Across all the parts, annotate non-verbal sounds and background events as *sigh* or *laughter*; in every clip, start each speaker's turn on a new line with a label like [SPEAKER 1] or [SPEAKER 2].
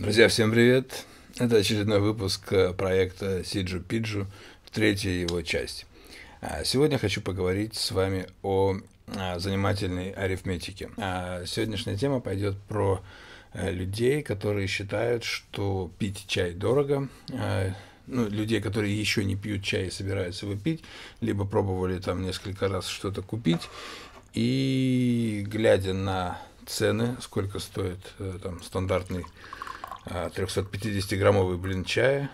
[SPEAKER 1] Друзья, всем привет! Это очередной выпуск э, проекта Сиджу Пиджу, третья его часть. А, сегодня хочу поговорить с вами о а, занимательной арифметике. А, сегодняшняя тема пойдет про э, людей, которые считают, что пить чай дорого, ну, людей, которые еще не пьют чай и собираются его пить, либо пробовали там несколько раз что-то купить, и глядя на цены, сколько стоит э, там стандартный 350-граммовый блин чая,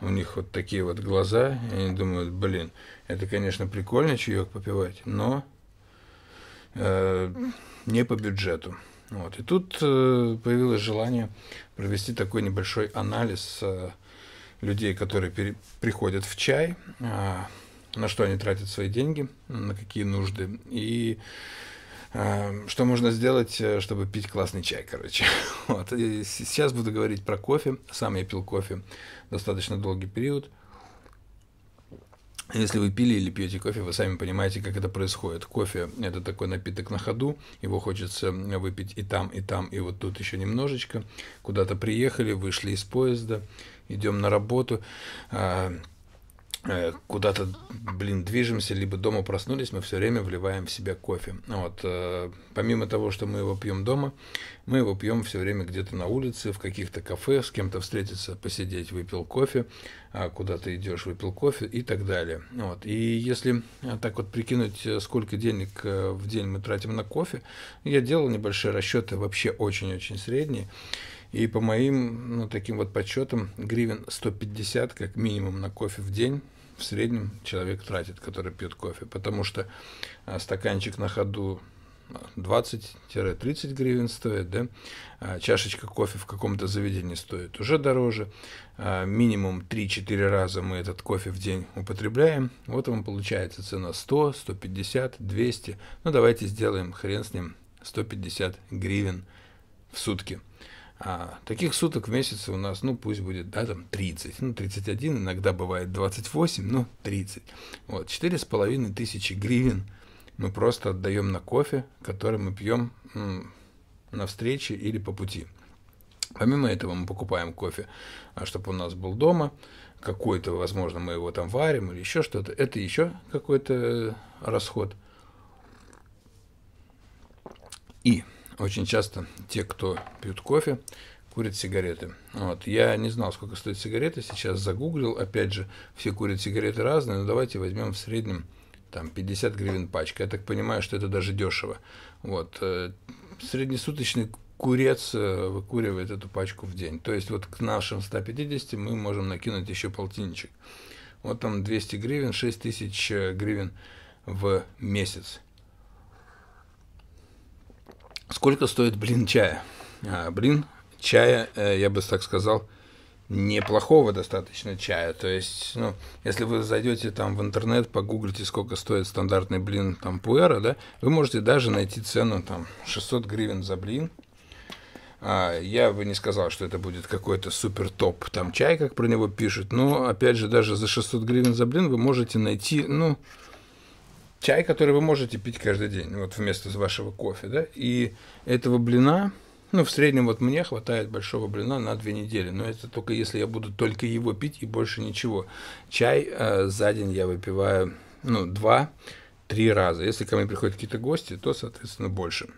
[SPEAKER 1] у них вот такие вот глаза, и они думают, блин, это, конечно, прикольно чаек попивать, но э, не по бюджету. Вот. И тут э, появилось желание провести такой небольшой анализ э, людей, которые пере, приходят в чай, э, на что они тратят свои деньги, на какие нужды, и что можно сделать, э, чтобы пить классный чай, короче. *laughs* Вот. Сейчас буду говорить про кофе. Сам я пил кофе достаточно долгий период. Если вы пили или пьете кофе, вы сами понимаете, как это происходит. Кофе – это такой напиток на ходу, его хочется выпить и там, и там, и вот тут еще немножечко. Куда-то приехали, вышли из поезда, идем на работу, Э, куда-то, блин, движемся, либо дома проснулись, мы все время вливаем в себя кофе. Вот, э, помимо того, что мы его пьем дома, мы его пьем все время где-то на улице, в каких-то кафе, с кем-то встретиться, посидеть, выпил кофе, а куда-то идешь, выпил кофе и так далее. Вот. И если так вот прикинуть, сколько денег э, в день мы тратим на кофе, я делал небольшие расчеты, вообще очень-очень средние. И по моим ну, таким вот подсчетам, гривен 150 как минимум на кофе в день в среднем человек тратит, который пьет кофе, потому что а, стаканчик на ходу 20-30 гривен стоит, да, а чашечка кофе в каком-то заведении стоит уже дороже, а минимум 3-4 раза мы этот кофе в день употребляем, вот вам получается цена 100, 150, 200, ну давайте сделаем хрен с ним 150 гривен в сутки. А таких суток в месяц у нас, ну, пусть будет, да, там 30, ну, 31, иногда бывает 28, ну, 30. Вот, четыре с половиной тысячи гривен мы просто отдаем на кофе, который мы пьем на встрече или по пути. Помимо этого мы покупаем кофе, а чтобы у нас был дома, какой-то, возможно, мы его там варим или еще что-то. Это еще какой-то расход. И очень часто те, кто пьют кофе, курят сигареты. Вот. Я не знал, сколько стоят сигареты, сейчас загуглил, опять же, все курят сигареты разные, но давайте возьмем в среднем там 50 гривен пачка. Я так понимаю, что это даже дешево. Вот. Э, среднесуточный курец э, выкуривает эту пачку в день. То есть вот к нашим 150 мы можем накинуть еще полтинничек. Вот там 200 гривен, 6 тысяч э, гривен в месяц. Сколько стоит блин чая? А, блин чая, э, я бы так сказал, неплохого достаточно чая. То есть, ну, если вы зайдете там в интернет, погуглите, сколько стоит стандартный блин там пуэра, да, вы можете даже найти цену там 600 гривен за блин. А, я бы не сказал, что это будет какой-то супер топ там чай, как про него пишут, но опять же даже за 600 гривен за блин вы можете найти, ну, чай, который вы можете пить каждый день, вот вместо вашего кофе, да, и этого блина, ну, в среднем вот мне хватает большого блина на две недели, но это только если я буду только его пить и больше ничего. Чай э, за день я выпиваю, ну, два-три раза. Если ко мне приходят какие-то гости, то, соответственно, больше.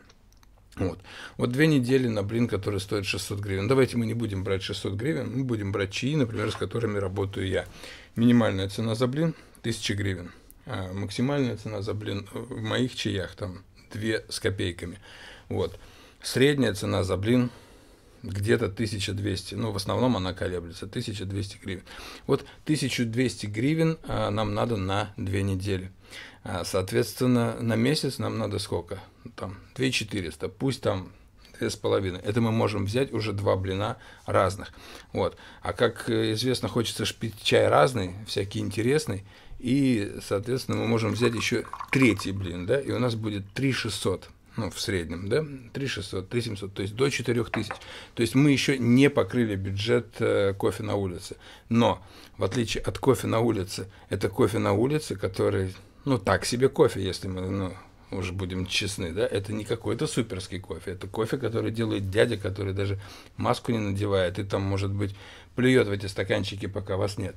[SPEAKER 1] Вот. вот две недели на блин, который стоит 600 гривен. Давайте мы не будем брать 600 гривен, мы будем брать чаи, например, с которыми работаю я. Минимальная цена за блин – 1000 гривен. А максимальная цена за блин в моих чаях там 2 с копейками. Вот. Средняя цена за блин где-то 1200, ну, в основном она колеблется, 1200 гривен. Вот 1200 гривен а, нам надо на 2 недели. А, соответственно, на месяц нам надо сколько? Там 2400, пусть там две с половиной. Это мы можем взять уже два блина разных. Вот. А как известно, хочется пить чай разный, всякий интересный, и, соответственно, мы можем взять еще третий блин, да, и у нас будет 3600 ну, в среднем, да, 3600, 3700, то есть до 4000. То есть мы еще не покрыли бюджет э, кофе на улице. Но, в отличие от кофе на улице, это кофе на улице, который, ну, так себе кофе, если мы, ну, уже будем честны, да, это не какой-то суперский кофе, это кофе, который делает дядя, который даже маску не надевает, и там, может быть, плюет в эти стаканчики, пока вас нет.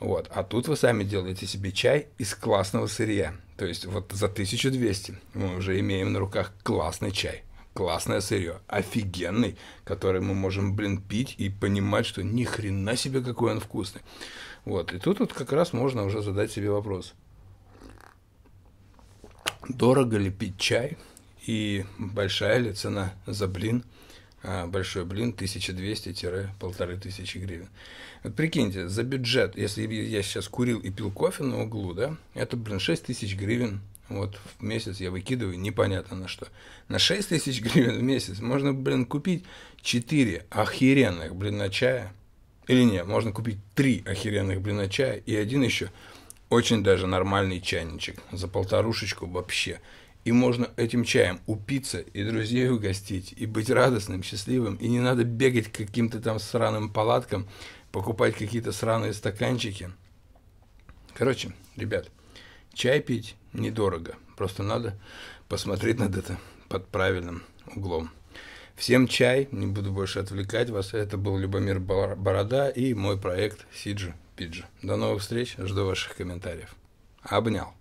[SPEAKER 1] Вот. А тут вы сами делаете себе чай из классного сырья. То есть вот за 1200 мы уже имеем на руках классный чай. Классное сырье, офигенный, который мы можем, блин, пить и понимать, что ни хрена себе какой он вкусный. Вот. И тут вот как раз можно уже задать себе вопрос. Дорого ли пить чай и большая ли цена за блин – а, большой блин 1200-1500 гривен. Вот прикиньте, за бюджет, если я сейчас курил и пил кофе на углу, да, это, блин, 6 тысяч гривен вот в месяц я выкидываю непонятно на что. На 6 тысяч гривен в месяц можно, блин, купить 4 охеренных блина чая. Или нет, можно купить 3 охеренных блина чая и один еще очень даже нормальный чайничек за полторушечку вообще. И можно этим чаем упиться и друзей угостить, и быть радостным, счастливым. И не надо бегать к каким-то там сраным палаткам, покупать какие-то сраные стаканчики. Короче, ребят, чай пить недорого. Просто надо посмотреть на это под правильным углом. Всем чай, не буду больше отвлекать вас. Это был Любомир Борода и мой проект Сиджи Пиджи. До новых встреч, жду ваших комментариев. Обнял.